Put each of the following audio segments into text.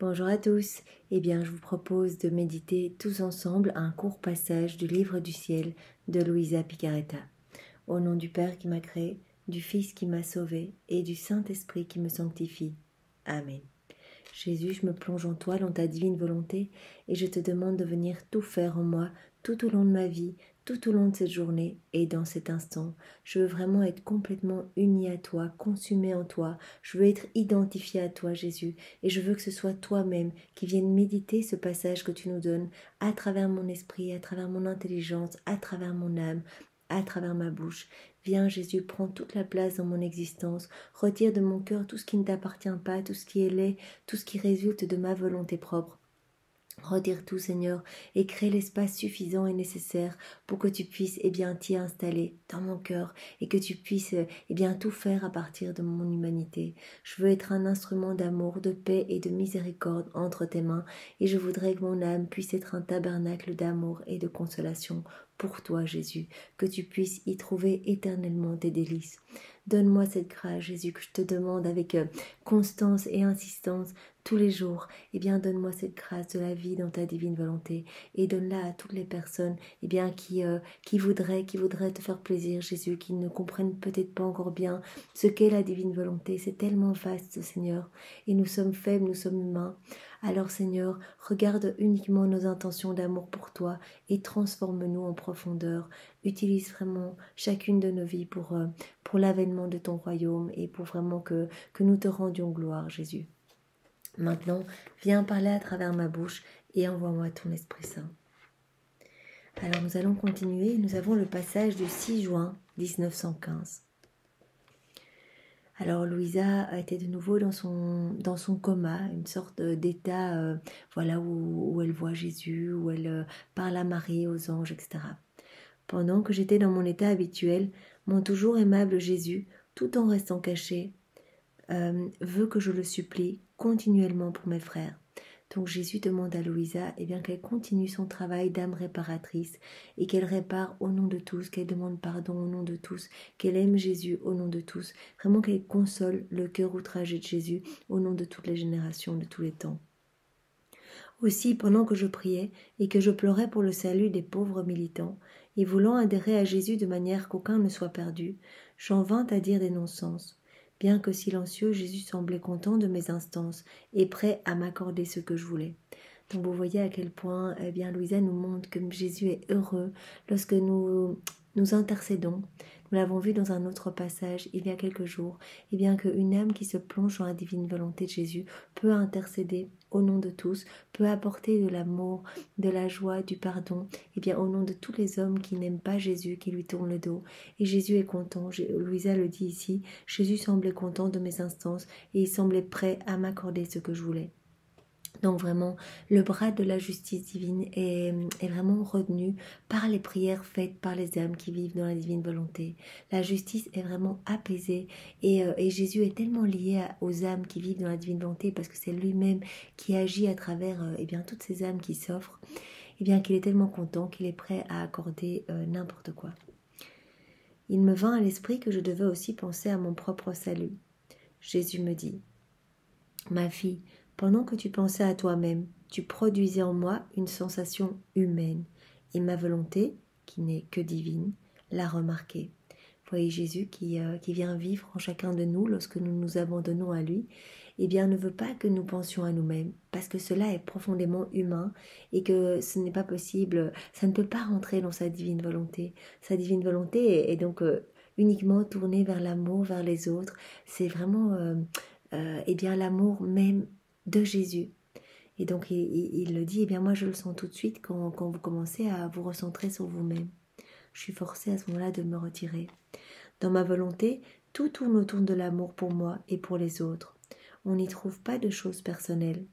Bonjour à tous. Eh bien, je vous propose de méditer tous ensemble un court passage du livre du ciel de Louisa Picaretta. Au nom du Père qui m'a créé, du Fils qui m'a sauvé et du Saint-Esprit qui me sanctifie. Amen. Jésus, je me plonge en toi, dans ta divine volonté, et je te demande de venir tout faire en moi tout au long de ma vie, tout au long de cette journée et dans cet instant. Je veux vraiment être complètement uni à toi, consumé en toi. Je veux être identifié à toi, Jésus, et je veux que ce soit toi-même qui vienne méditer ce passage que tu nous donnes à travers mon esprit, à travers mon intelligence, à travers mon âme, à travers ma bouche. Viens Jésus, prends toute la place dans mon existence, retire de mon cœur tout ce qui ne t'appartient pas, tout ce qui est laid, tout ce qui résulte de ma volonté propre. Retire tout, Seigneur, et crée l'espace suffisant et nécessaire pour que tu puisses eh bien t'y installer dans mon cœur et que tu puisses eh bien tout faire à partir de mon humanité. Je veux être un instrument d'amour, de paix et de miséricorde entre tes mains, et je voudrais que mon âme puisse être un tabernacle d'amour et de consolation pour toi, Jésus, que tu puisses y trouver éternellement tes délices. Donne-moi cette grâce, Jésus, que je te demande avec euh, constance et insistance tous les jours. Eh bien, donne-moi cette grâce de la vie dans ta divine volonté et donne-la à toutes les personnes, eh bien, qui, euh, qui voudraient, qui voudraient te faire plaisir, Jésus, qui ne comprennent peut-être pas encore bien ce qu'est la divine volonté. C'est tellement vaste, Seigneur, et nous sommes faibles, nous sommes humains. Alors, Seigneur, regarde uniquement nos intentions d'amour pour toi et transforme-nous en profondeur. Utilise vraiment chacune de nos vies pour, euh, pour l'avènement de ton royaume et pour vraiment que, que nous te rendions gloire, Jésus. Maintenant, viens parler à travers ma bouche et envoie-moi ton Esprit Saint. Alors nous allons continuer. Nous avons le passage du 6 juin 1915. Alors Louisa été de nouveau dans son, dans son coma, une sorte d'état euh, voilà, où, où, elle voit Jésus, où elle euh, parle à Marie, aux anges, etc. Pendant que j'étais dans mon état habituel, mon toujours aimable Jésus, tout en restant caché, euh, veut que je le supplie continuellement pour mes frères. Donc Jésus demande à Louisa eh bien qu'elle continue son travail d'âme réparatrice et qu'elle répare au nom de tous, qu'elle demande pardon au nom de tous, qu'elle aime Jésus au nom de tous, vraiment qu'elle console le cœur outragé de Jésus au nom de toutes les générations, de tous les temps. Aussi, pendant que je priais et que je pleurais pour le salut des pauvres militants, et voulant adhérer à Jésus de manière qu'aucun ne soit perdu, j'en vins à dire des non-sens. Bien que silencieux, Jésus semblait content de mes instances et prêt à m'accorder ce que je voulais. Donc vous voyez à quel point eh bien Louisa nous montre que Jésus est heureux lorsque nous nous intercédons. Nous l'avons vu dans un autre passage il y a quelques jours, et bien qu'une âme qui se plonge dans la divine volonté de Jésus peut intercéder au nom de tous, peut apporter de l'amour, de la joie, du pardon, et bien au nom de tous les hommes qui n'aiment pas Jésus, qui lui tournent le dos. Et Jésus est content, Louisa le dit ici, Jésus semblait content de mes instances et il semblait prêt à m'accorder ce que je voulais. Donc vraiment, le bras de la justice divine est, vraiment retenu par les prières faites par les âmes qui vivent dans la divine volonté. La justice est vraiment apaisée et, euh, Jésus est tellement lié aux âmes qui vivent dans la divine volonté parce que c'est lui-même qui agit à travers euh, eh bien, toutes ces âmes qui s'offrent, eh bien qu'il est tellement content qu'il est prêt à accorder euh, n'importe quoi. Il me vint à l'esprit que je devais aussi penser à mon propre salut. Jésus me dit, Ma fille, pendant que tu pensais à toi-même, tu produisais en moi une sensation humaine, et ma volonté, qui n'est que divine, l'a remarqué. Voyez Jésus qui, euh, qui vient vivre en chacun de nous lorsque nous nous abandonnons à lui, eh bien ne veut pas que nous pensions à nous-mêmes, parce que cela est profondément humain et que ce n'est pas possible, ça ne peut pas rentrer dans sa divine volonté. Sa divine volonté est, donc euh, uniquement tournée vers l'amour, vers les autres. C'est vraiment euh, eh l'amour même de Jésus. Et donc il, le dit, eh bien moi je le sens tout de suite quand, quand vous commencez à vous recentrer sur vous-même. Je suis forcée à ce moment-là de me retirer. Dans ma volonté, tout tourne autour de l'amour pour moi et pour les autres. On n'y trouve pas de choses personnelles.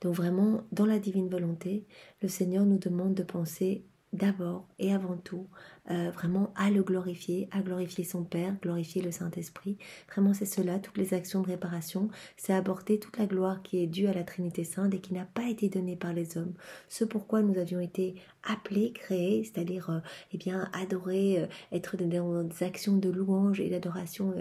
Donc vraiment, dans la divine volonté, le Seigneur nous demande de penser d'abord et avant tout euh, vraiment à le glorifier, à glorifier son Père, glorifier le Saint-Esprit. Vraiment, c'est cela, toutes les actions de réparation, c'est apporter toute la gloire qui est due à la Trinité Sainte et qui n'a pas été donnée par les hommes. Ce pourquoi nous avions été appelés, créés, c'est-à-dire, euh, eh bien, adorer, euh, être dans des actions de louange et d'adoration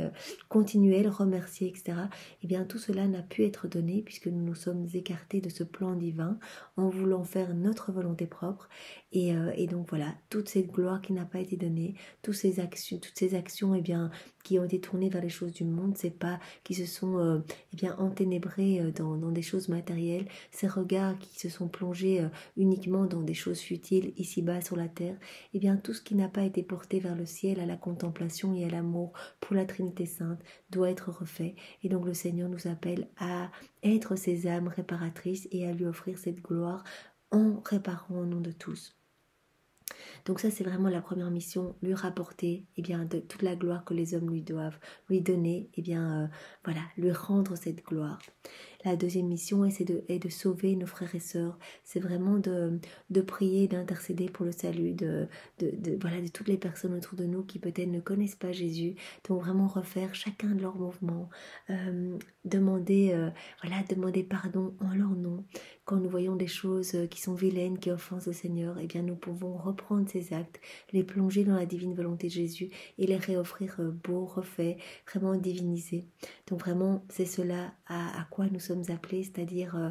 continuelle, remercier, etc. Eh bien, tout cela n'a pu être donné puisque nous nous sommes écartés de ce plan divin en voulant faire notre volonté propre. Et, et donc voilà, toute cette gloire qui n'a pas été donné, toutes ces actions, toutes ces actions eh bien, qui ont été tournées vers les choses du monde, c'est pas qui se sont euh, eh bien enténébrés euh, dans, des choses matérielles, ces regards qui se sont plongés euh, uniquement dans des choses futiles ici-bas sur la terre, eh bien tout ce qui n'a pas été porté vers le ciel, à la contemplation et à l'amour pour la Trinité Sainte doit être refait. Et donc le Seigneur nous appelle à être ses âmes réparatrices et à lui offrir cette gloire en réparant au nom de tous. Donc ça, c'est vraiment la première mission, lui rapporter eh bien, toute la gloire que les hommes lui doivent, lui donner, eh bien, euh, voilà, lui rendre cette gloire. La deuxième mission est, de, de sauver nos frères et sœurs. C'est vraiment de, de prier, d'intercéder pour le salut de, de, voilà, de toutes les personnes autour de nous qui peut-être ne connaissent pas Jésus. Donc vraiment refaire chacun de leurs mouvements, euh, demander, euh, voilà, demander pardon en leur nom. Quand nous voyons des choses qui sont vilaines, qui offensent le Seigneur, eh bien nous pouvons reprendre ces actes, les plonger dans la divine volonté de Jésus et les réoffrir euh, beaux, refaits, vraiment divinisés. Donc vraiment, c'est cela à, à quoi nous sommes appelés, c'est-à-dire euh,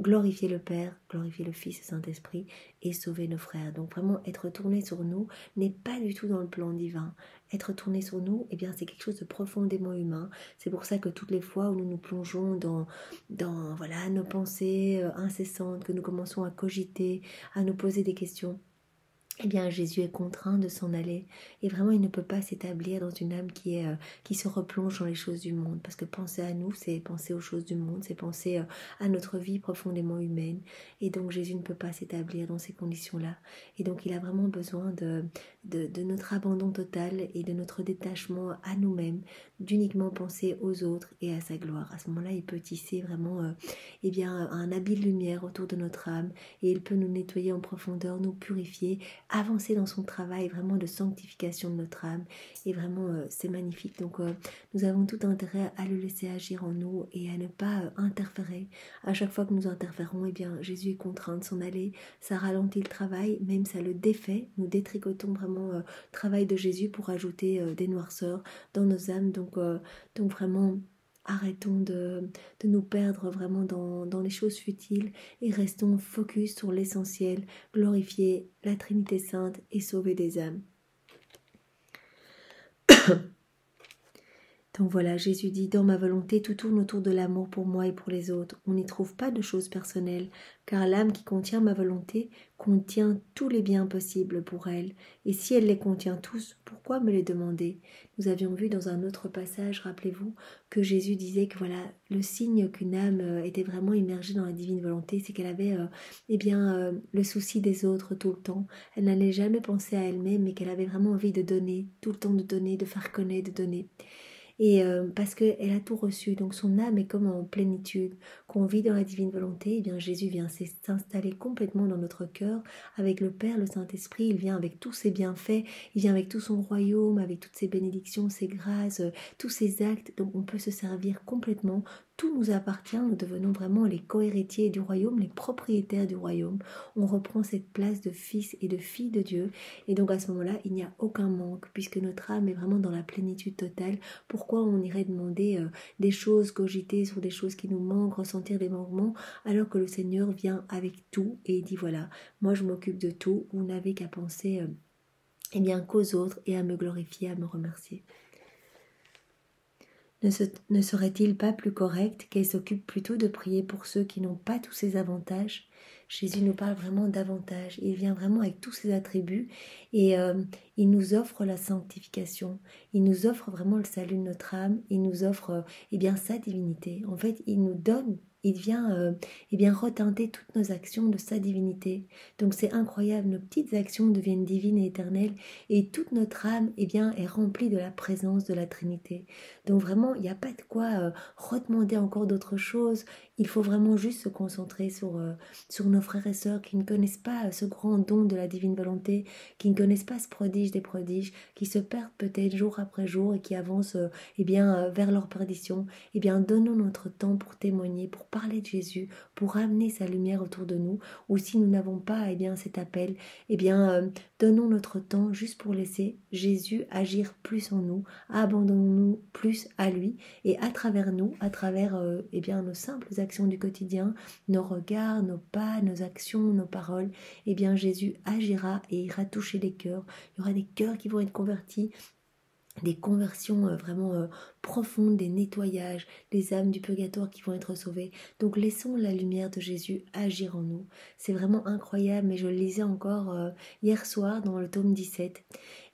glorifier le Père, glorifier le Fils et Saint-Esprit et sauver nos frères. Donc vraiment être tourné sur nous n'est pas du tout dans le plan divin. Être tourné sur nous, eh bien c'est quelque chose de profondément humain. C'est pour ça que toutes les fois où nous nous plongeons dans, dans voilà, nos pensées euh, incessantes, que nous commençons à cogiter, à nous poser des questions, eh bien Jésus est contraint de s'en aller. Et vraiment il ne peut pas s'établir dans une âme qui est euh, qui se replonge dans les choses du monde. Parce que penser à nous c'est penser aux choses du monde c'est penser euh, à notre vie profondément humaine. Et donc Jésus ne peut pas s'établir dans ces conditions là et donc il a vraiment besoin de de, notre abandon total et de notre détachement à nous-mêmes d'uniquement penser aux autres et à sa gloire. À ce moment-là il peut tisser vraiment euh, eh bien un habit de lumière autour de notre âme. Et il peut nous nettoyer en profondeur nous purifier avancer dans son travail vraiment de sanctification de notre âme. Et vraiment, euh, c'est magnifique. Donc, euh, nous avons tout intérêt à le laisser agir en nous et à ne pas euh, interférer. À chaque fois que nous interférons, eh bien, Jésus est contraint de s'en aller. Ça ralentit le travail, même ça le défait. Nous détricotons vraiment le travail de Jésus pour ajouter des noirceurs dans nos âmes. Donc, donc vraiment, Arrêtons de, nous perdre vraiment dans, dans, les choses futiles et restons focus sur l'essentiel, glorifier la Trinité Sainte et sauver des âmes. Donc voilà, Jésus dit, dans ma volonté, tout tourne autour de l'amour pour moi et pour les autres. On n'y trouve pas de choses personnelles, car l'âme qui contient ma volonté contient tous les biens possibles pour elle. Et si elle les contient tous, pourquoi me les demander? Nous avions vu dans un autre passage, rappelez-vous, que Jésus disait que voilà, le signe qu'une âme euh, était vraiment immergée dans la divine volonté, c'est qu'elle avait euh, eh bien, euh, le souci des autres tout le temps. Elle n'allait jamais penser à elle-même, mais qu'elle avait vraiment envie de donner, tout le temps de donner, de faire connaître, de donner et euh, parce qu'elle a tout reçu, donc son âme est comme en plénitude, qu'on vit dans la divine volonté, et eh bien Jésus vient s'installer complètement dans notre cœur. Avec le Père, le Saint-Esprit, il vient avec tous ses bienfaits, il vient avec tout son royaume, avec toutes ses bénédictions, ses grâces, euh, tous ses actes, donc on peut se servir complètement tout nous appartient, nous devenons vraiment les cohéritiers du royaume, les propriétaires du royaume. On reprend cette place de fils et de fille de Dieu. Et donc à ce moment-là, il n'y a aucun manque, puisque notre âme est vraiment dans la plénitude totale. Pourquoi on irait demander euh, des choses, cogiter sur des choses qui nous manquent, ressentir des manquements, alors que le Seigneur vient avec tout et dit voilà, moi je m'occupe de tout, vous n'avez qu'à penser euh, eh bien qu'aux autres et à me glorifier, à me remercier. Ne, serait-il pas plus correct qu'elle s'occupe plutôt de prier pour ceux qui n'ont pas tous ces avantages? Jésus nous parle vraiment d'avantages. Il vient vraiment avec tous ses attributs et, euh, il nous offre la sanctification, il nous offre vraiment le salut de notre âme, il nous offre eh bien sa divinité. En fait, il nous donne il vient euh, eh bien reteinter toutes nos actions de sa divinité. Donc c'est incroyable, nos petites actions deviennent divines et éternelles et toute notre âme eh bien est remplie de la présence de la Trinité. Donc vraiment, il n'y a pas de quoi euh, redemander encore d'autres choses. Il faut vraiment juste se concentrer sur, euh, sur nos frères et sœurs qui ne connaissent pas ce grand don de la divine volonté, qui ne connaissent pas ce prodige des prodiges, qui se perdent peut-être jour après jour et qui avancent eh bien vers leur perdition. Eh bien, donnons notre temps pour témoigner, pour parler de Jésus, pour amener sa lumière autour de nous, ou si nous n'avons pas eh bien, cet appel, eh bien, euh, donnons notre temps juste pour laisser Jésus agir plus en nous, abandonnons-nous plus à lui, et à travers nous, à travers euh, eh bien, nos simples actions du quotidien, nos regards, nos pas, nos actions, nos paroles, eh bien, Jésus agira et ira toucher les cœurs. Il y aura des cœurs qui vont être convertis, des conversions euh, vraiment euh, profondes, des nettoyages, des âmes du purgatoire qui vont être sauvées. Donc laissons la lumière de Jésus agir en nous. C'est vraiment incroyable, mais je lisais encore euh, hier soir dans le tome 17.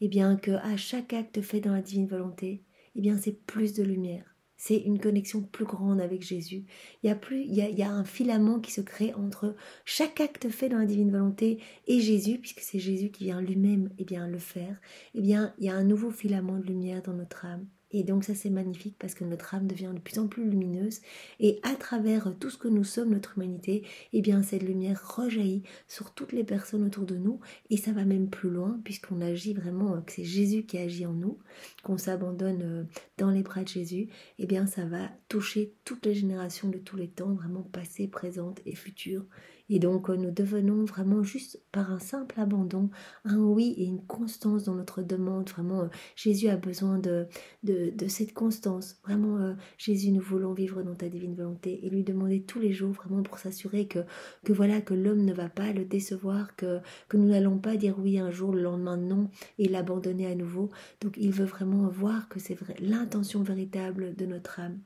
Eh bien que à chaque acte fait dans la divine volonté, eh bien c'est plus de lumière c'est une connexion plus grande avec Jésus. Il y a plus, il y a, un filament qui se crée entre chaque acte fait dans la divine volonté et Jésus, puisque c'est Jésus qui vient lui-même et eh bien le faire. Eh bien, il y a un nouveau filament de lumière dans notre âme. Et donc ça c'est magnifique parce que notre âme devient de plus en plus lumineuse. Et à travers tout ce que nous sommes, notre humanité, eh bien cette lumière rejaillit sur toutes les personnes autour de nous. Et ça va même plus loin puisqu'on agit vraiment, euh, que c'est Jésus qui agit en nous, qu'on s'abandonne euh, dans les bras de Jésus, eh bien ça va toucher toutes les générations de tous les temps, vraiment passées, présentes et futures et donc euh, nous devenons vraiment juste par un simple abandon, un oui et une constance dans notre demande. Vraiment, euh, Jésus a besoin de, de, cette constance. Vraiment, euh, Jésus, nous voulons vivre dans ta divine volonté et lui demander tous les jours vraiment pour s'assurer que, que voilà, que l'homme ne va pas le décevoir, que, que nous n'allons pas dire oui un jour, le lendemain non et l'abandonner à nouveau. Donc il veut vraiment voir que c'est l'intention véritable de notre âme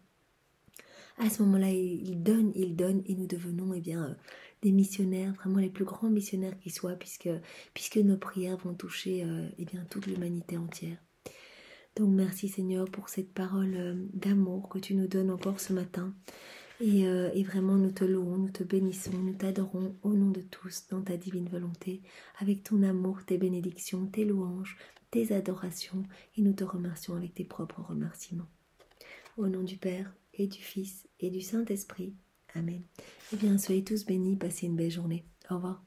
à ce moment-là, il donne, il donne, et nous devenons eh bien, des missionnaires, vraiment les plus grands missionnaires qui soient, puisque, puisque nos prières vont toucher euh, eh bien, toute l'humanité entière. Donc merci Seigneur pour cette parole euh, d'amour que tu nous donnes encore ce matin. Et, euh, et, vraiment nous te louons, nous te bénissons, nous t'adorons au nom de tous dans ta divine volonté, avec ton amour, tes bénédictions, tes louanges, tes adorations, et nous te remercions avec tes propres remerciements. Au nom du Père et du Fils et du Saint-Esprit. Amen. Eh bien, soyez tous bénis, passez une belle journée. Au revoir.